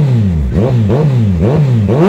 rum rum rum rum rum